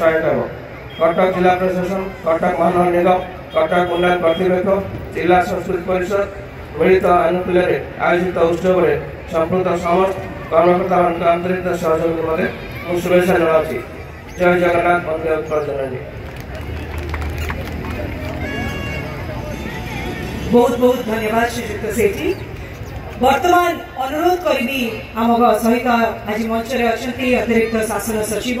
સહાયતા હો કટક જિલ્લા પ્રશાસન કટક મહાનગર નિગમ કટક ઉન્નયન কর্তৃপক্ষ જિલ્લા સંસ્કૃત પરિષદ মিলিত আনুকূল্যে আয়োজিত উৎসবের সম্পৃক্ত সমস্ত কর্মকর্তামানকে আন্তরিক সহযোগী মধ্যে মু শুভেচ্ছা জনাওছি জয় জগন্নাথ বন্দে প্রজননী ବହୁତ ବହୁତ ଧନ୍ୟବାଦ ଶ୍ରୀଯୁକ୍ତ ସେଠୀ ବର୍ତ୍ତମାନ ଅନୁରୋଧ କରିବି ଆମ ସହିତ ଆଜି ମଞ୍ଚରେ ଅଛନ୍ତି ଅତିରିକ୍ତ ଶାସନ ସଚିବ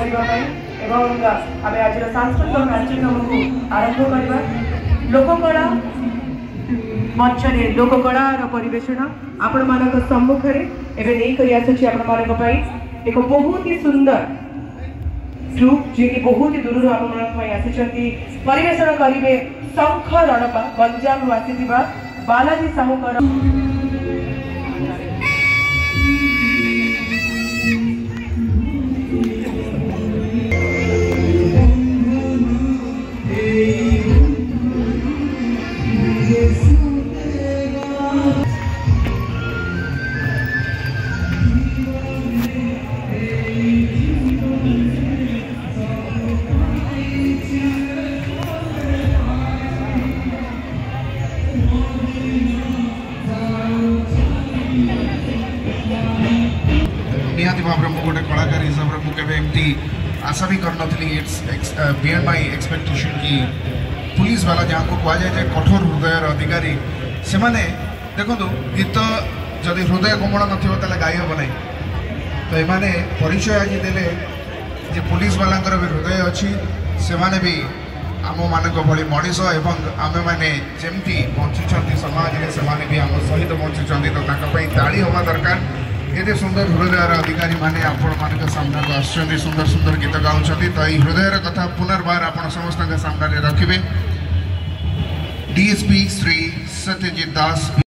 କରିବା आम आज सांस्कृतिक कार्यक्रम को आरंभ करवा लोककला ମଞ୍ଚରେ ଲୋକକଳାର ପରିବେଷଣ ଆପଣମାନଙ୍କ ସମ୍ମୁଖରେ ଏବେ ନେଇକରି ଆସୁଛି ଆପଣମାନଙ୍କ ପାଇଁ ଏକ ବହୁତ ହି ସୁନ୍ଦର ଗ୍ରୁପ୍ ଯିଏକି ବହୁତ ଦୂରରୁ ଆପଣମାନଙ୍କ ପାଇଁ ଆସିଛନ୍ତି ପରିବେଷଣ କରିବେ ଶଙ୍ଖ ରଣପା ଗଞ୍ଜାମରୁ ଆସିଥିବା ବାଲାଜୀ ସାହୁଙ୍କର व्यक्ति आशा भी करना इट्स बियड माई एक्सपेक्टेशन कि पुलिस वाला जहाँ को कहुए कठोर हृदय अधिकारी से देखु गीत जदि हृदय कोमल ना গাই হব না তো ये পরিচয় আজ দেলে যে পুলিশ বালাঙ্কর হৃদয় অছি সেমানে বি আমমানক ভলি মনিষ এবং আমে মানে যেমতি বঞ্চুচন্তি সমাজে সেমানে বি আম সহিত বঞ্চুচন্তি তো তাঙ্ক পাই তাড়ি হওয়া দরকার ये सुंदर हृदय अधिकारी मान आपण मानक सुंदर सुंदर गीत गाँव तो यही हृदय कथा पुनर्व आप समस्त सामने रखिए डीएसपी श्री सत्यजित दास